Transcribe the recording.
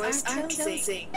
Doors are closing.